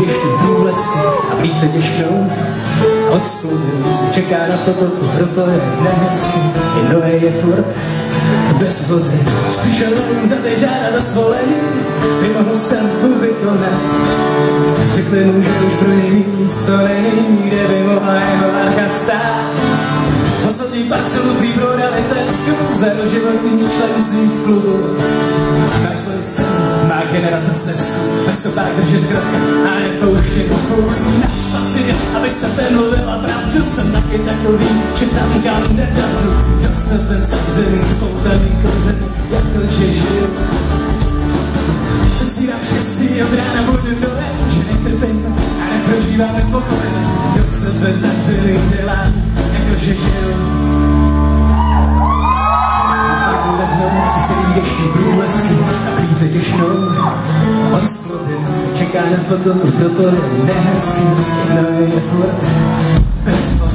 ještě průlesky a více těžkou. Od studentů se čeká na potoku, proto je nehezky, i nohe je furt bez vody. Přišel tady žádat za svolení, nemohu stavbu vykonat. Řekli mu, že už pro něj místo není, kde by mohla jeho láka stát. Poslední parcelu prý prodali Tesku za doživotní členství v klubu. Až generace stezku, bez to pak držet krok a nepouštět pokud na spaci, abyste ten mluvila pravdu, jsem taky takový, že tam kam nedadu, do sebe zavřený spoutaný kořen, jako že žiju. Sdírám štěstí od rána budu dole, že netrpím a neprožíváme pokoj, do sebe zavřený dělám, jako že žiju. On se čeká na potoku, proto je nehezky, no je furt bez vod.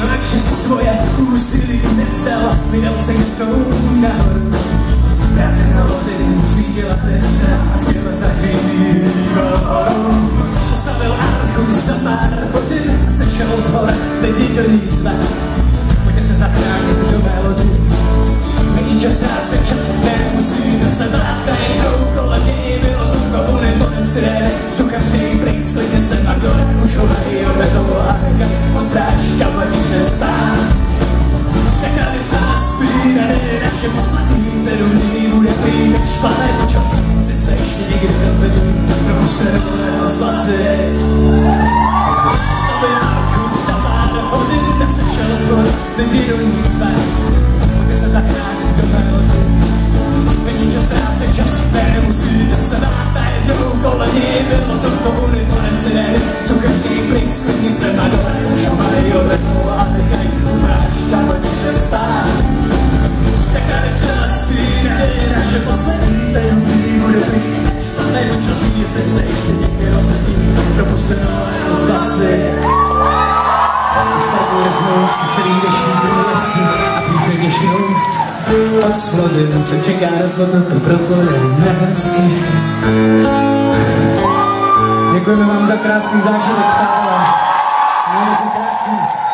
No na svoje úsilí nevzdal, vydal se jednou nahoru. Práce na vody dělat dneska a chtěla výborou. Postavil arku za pár hodin sešel z hor lidi do. Pojďte se zachránit do mého spasy. Stavil náku, ta pár hodin, nesešel z hor, lidi do ní od se čeká na potoku, proto nehezky. Děkujeme vám za krásný zážitek, přátelé. Mějte se krásný.